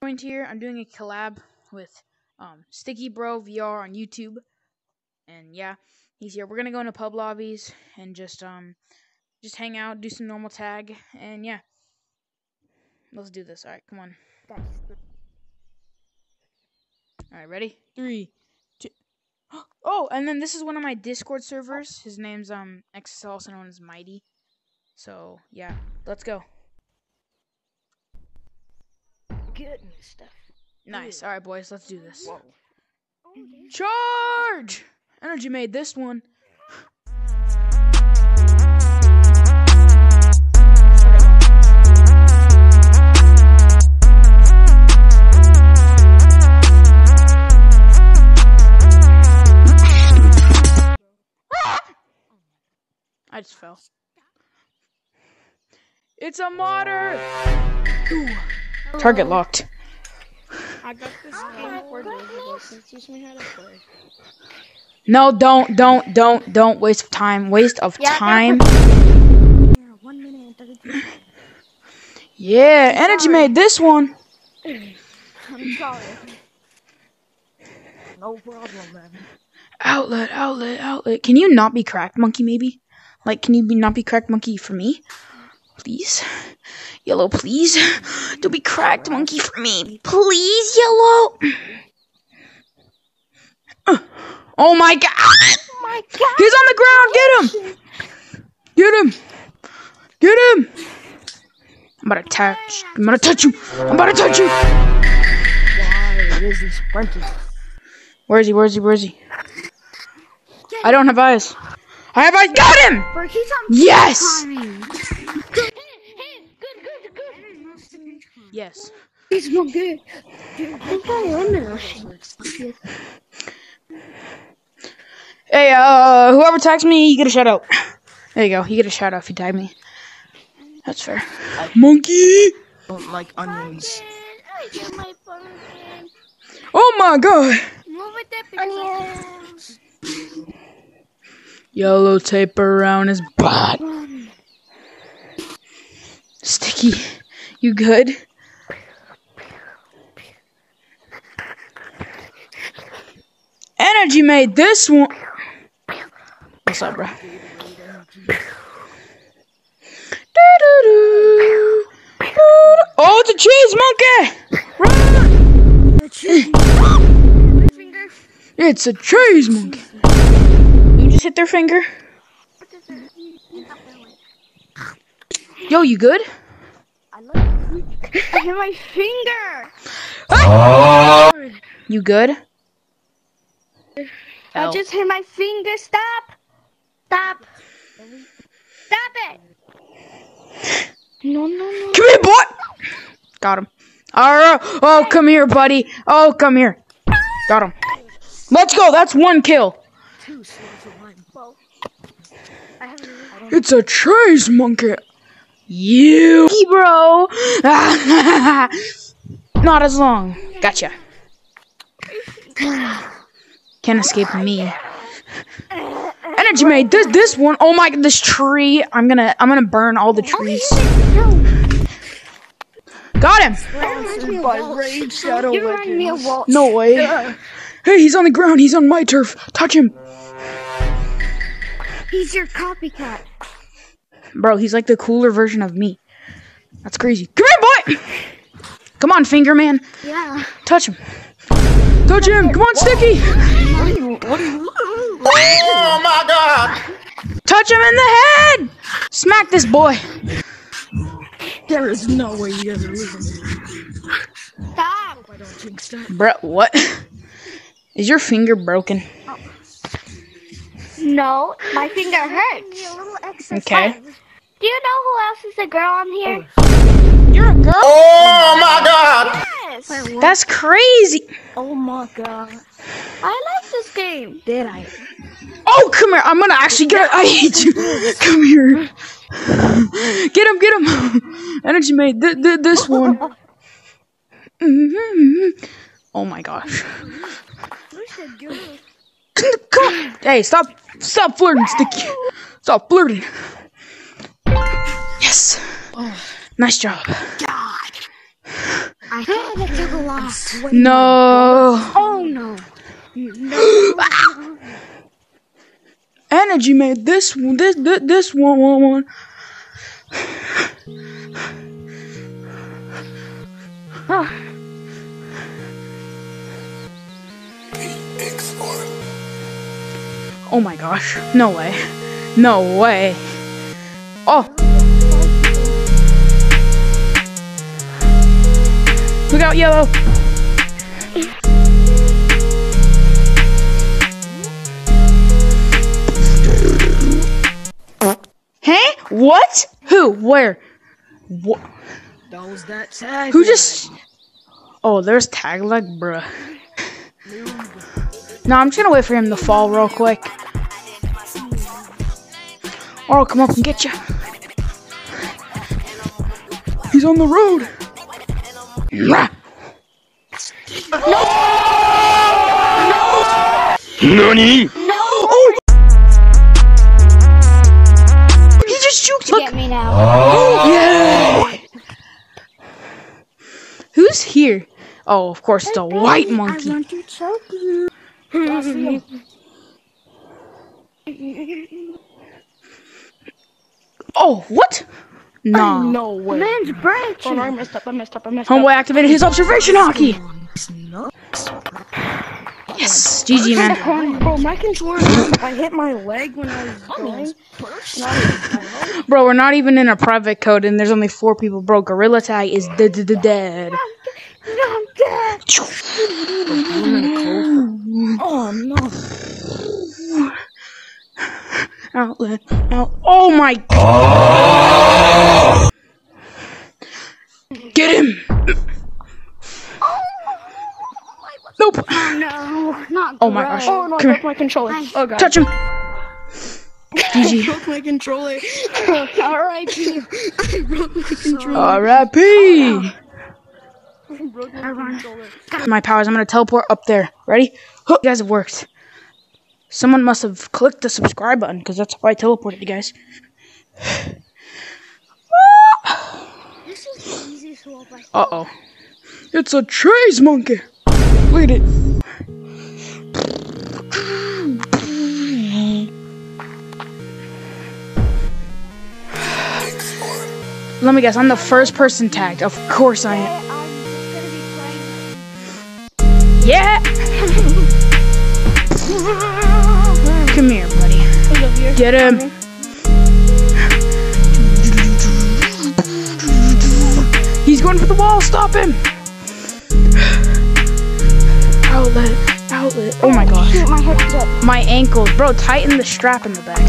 Point here. I'm doing a collab with um, Sticky Bro VR on YouTube, and yeah, he's here. We're gonna go into pub lobbies and just um just hang out, do some normal tag, and yeah, let's do this. All right, come on. All right, ready? Three, two. Oh, and then this is one of my Discord servers. His name's um XSL, also known as Mighty. So yeah, let's go. Getting stuff. Nice. All right, boys, let's do this. Whoa. Charge! Energy made this one. I just fell. It's a modder! Ooh. Target locked. I got this game four days ago. Can teach me how to play? No, don't, don't, don't, don't waste of time. Waste of Yeah, time. Yeah, one minute and thirty-two. Yeah, Energy made this one. I'm sorry. No problem, man. Outlet, outlet, outlet. Can you not be cracked monkey, maybe? Like, can you be not be cracked monkey for me? Please? Yellow, please? Don't be cracked monkey for me. Please, yellow? Oh my god! Oh my god! He's on the ground! Get him! Get him! Get him! I'm about to touch. I'm about to touch you! I'm about to touch you! Why is he sprinting? Where is he? Where is he? Where is he? I don't have eyes. I have eyes. Got him! Yes! Good. Yes. He's not good. I think I am in Hey, uh, whoever tags me, you get a shout out. There you go. You get a shout out if you tag me. That's fair. Monkey! don't like onions. I get my pumpkin. Oh my god! Move it that Onions. Yellow tape around his butt. Sticky, you good? Energy made this one. What's up, bro? Oh, it's a cheese monkey! Finger. It's a cheese monkey. You just hit their finger. What is it? Yo, you good? I love it. I hit my finger. You good? I just hit my finger. Stop. Stop. Stop it. No, no, no. Come here, boy. Got him. All right. Oh, come here, buddy. Oh, come here. Got him. Let's go. That's one kill. Well, I haven't. It's a cheese monkey. You, bro. Not as long. Gotcha. Can't escape me. Energy made this this one. Oh my god, this tree. I'm gonna I'm gonna burn all the trees. Got him. By Raid Shadow me of Walt. No way. Hey, he's on the ground. He's on my turf. Touch him. He's your copycat. Bro, he's like the cooler version of me. That's crazy. Come here, boy. Come on, finger man. Yeah. Touch him. Touch him. Come on, Sticky. Oh my god! Touch him in the head. Smack this boy. There is no way you guys are losing. Stop. I don't jinx that. Bro, what? Is your finger broken? No, my finger hurts. A little exercise. Okay. Do you know who else is a girl on here? Oh. You're a girl? Oh my god! Yes. That's crazy. Oh my god. I like this game. Did I? Oh, come here. I'm gonna actually get. I hate you. Come here. Get him. Get him. Energy made th- th- this one. Mhm. Oh my gosh. Come on. Hey, stop. Stop flirting, Sticky. Stop flirting. Yes. Nice job. I I had a double loss. No. Oh no. No. Energy made this one. This this, this one one one. Oh, Oh my gosh. No way. No way. Oh. Look out, yellow. What? Who? Where? What? That was that tag. Who just? Oh, there's tag leg, bruh. No, I'm just gonna wait for him to fall real quick. Or I'll come up and get you. He's on the road. no! No! NANI? Who's here? Oh, of course, the white monkey. I want to choke you. Oh, what? Nah. No way. Man's branching. Oh, I messed up. I messed up. I messed Homeboy activated his observation haki. up. Yes, GG man. Bro, my controller, I hit my leg when I was going. and I was- Bro, we're not even in a private code and there's only four people. Bro, Gorilla Tag is dead. No, I'm dead. Oh, no. Outlet. Out. Oh my. Get him. Nope. No, not Oh my gross. gosh. Oh, no, I broke my controller. Oh, God. Touch him. I broke my controller. R.I.P. I broke my controller. R.I.P. Oh, My. My powers. I'm gonna teleport up there. Ready? Huh, You guys, it worked. Someone must have clicked the subscribe button because that's why I teleported you guys. This is the easiest wall by Uh oh. It's a trace monkey. Look at it. Let me guess, I'm the first person tagged. Of course I am. Yeah! Come here, buddy. Get him. He's going for the wall. Stop him. Outlet. Outlet. Oh my gosh. Shoot, my head's up. My ankles. Bro, tighten the strap in the back.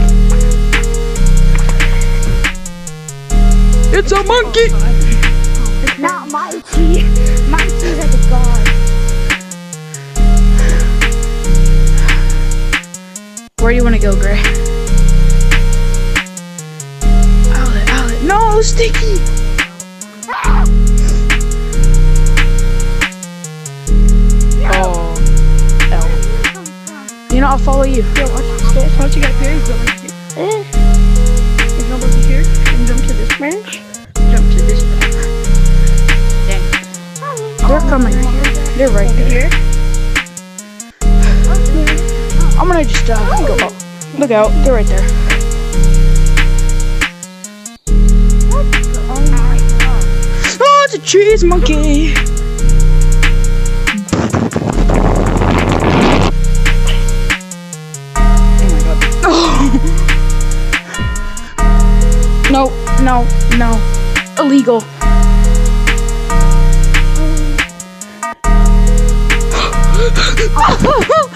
It's a monkey. It's Not Mikey. Mikey's like a god. Where do you want to go, Gray? Outlet, outlet. No, Sticky! Oh. L. You know, I'll follow you. Yo, watch this. Once you get here, you go like this. Eh. You jump over here, and jump to this branch. Jump to this branch. Dang. They're coming. They're right Over there. here. Gonna just, go. Look out. They're right there. Oh. Oh, it's a cheese monkey! Oh. No, no, no. Illegal. Oh.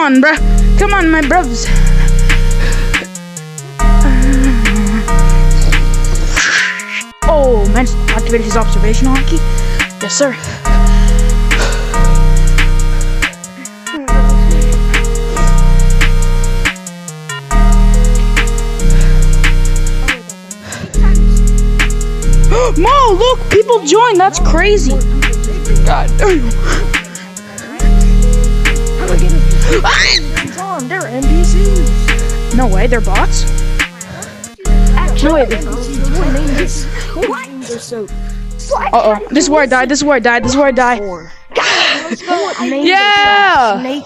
On, bruh. Come on, my bruvs. Oh, man, activated his observation haki. Yes, sir. Mo, look, people join. That's crazy. God damn. NPCs. No way, they're bots. No, wait, NPCs. What They're so? Uh oh, this is where I died. This is where I died. This is where I died. Yeah! are so snake